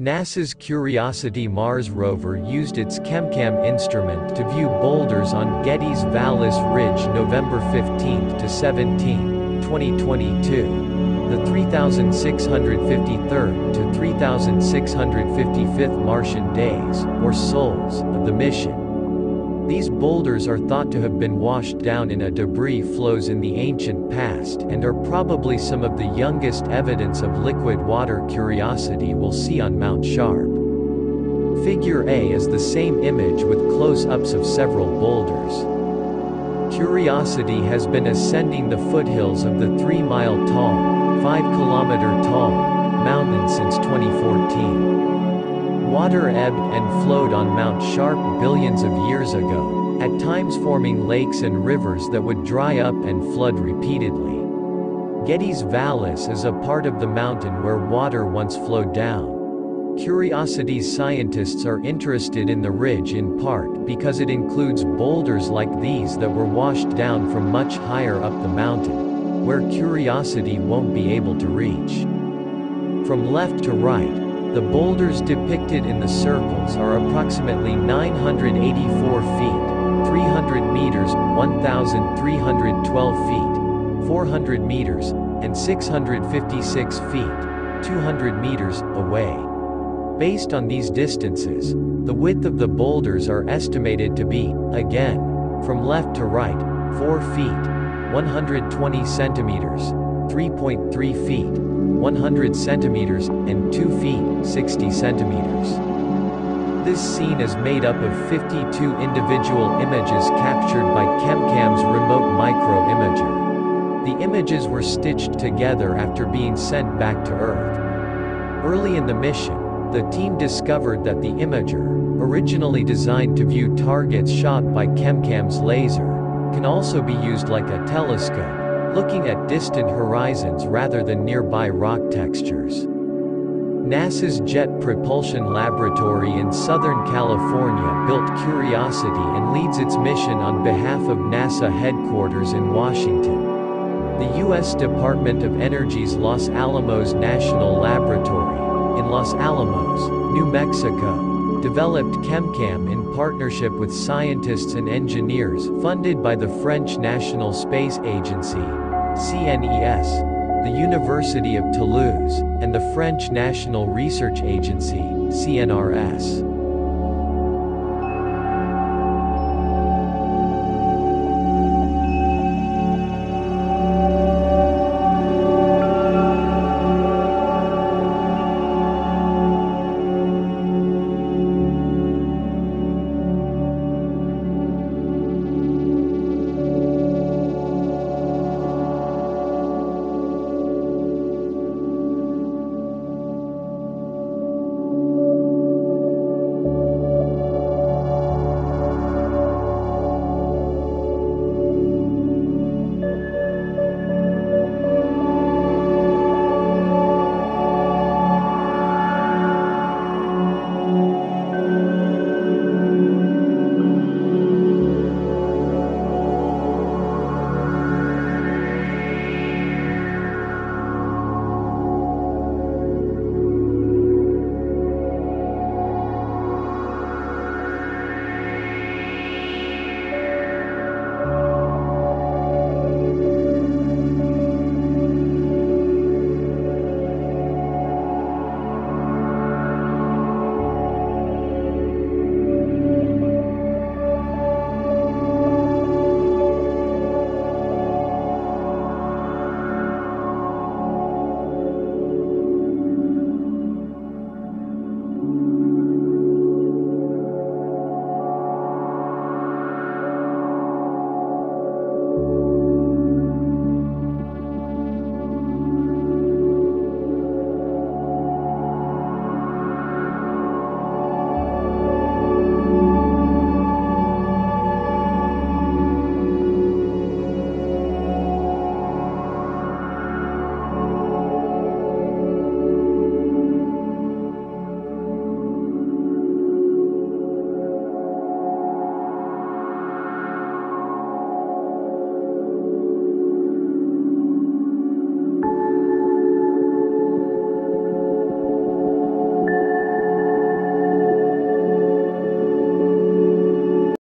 NASA's Curiosity Mars rover used its ChemCam instrument to view boulders on Gediz Vallis Ridge November 15 to 17, 2022. The 3653rd to 3655th Martian days, or sols, of the mission. These boulders are thought to have been washed down in a debris flows in the ancient past and are probably some of the youngest evidence of liquid water Curiosity will see on Mount Sharp. Figure A is the same image with close-ups of several boulders. Curiosity has been ascending the foothills of the 3-mile tall, 5-kilometer tall, mountain since 2014. Water ebbed and flowed on Mount Sharp billions of years ago, at times forming lakes and rivers that would dry up and flood repeatedly. Gediz Vallis is a part of the mountain where water once flowed down. Curiosity's scientists are interested in the ridge in part because it includes boulders like these that were washed down from much higher up the mountain, where Curiosity won't be able to reach. From left to right, the boulders depicted in the circles are approximately 984 feet, 300 meters, 1,312 feet, 400 meters, and 656 feet, 200 meters, away. Based on these distances, the width of the boulders are estimated to be, again, from left to right, 4 feet, 120 centimeters, 3.3 feet, 100 centimeters, and 2 feet, 60 centimeters. This scene is made up of 52 individual images captured by ChemCam's remote micro-imager. The images were stitched together after being sent back to Earth. Early in the mission, the team discovered that the imager, originally designed to view targets shot by ChemCam's laser, can also be used like a telescope looking at distant horizons rather than nearby rock textures. NASA's Jet Propulsion Laboratory in Southern California built Curiosity and leads its mission on behalf of NASA headquarters in Washington. The U.S. Department of Energy's Los Alamos National Laboratory, in Los Alamos, New Mexico, developed ChemCam in partnership with scientists and engineers funded by the French National Space Agency, CNES, the University of Toulouse, and the French National Research Agency, CNRS.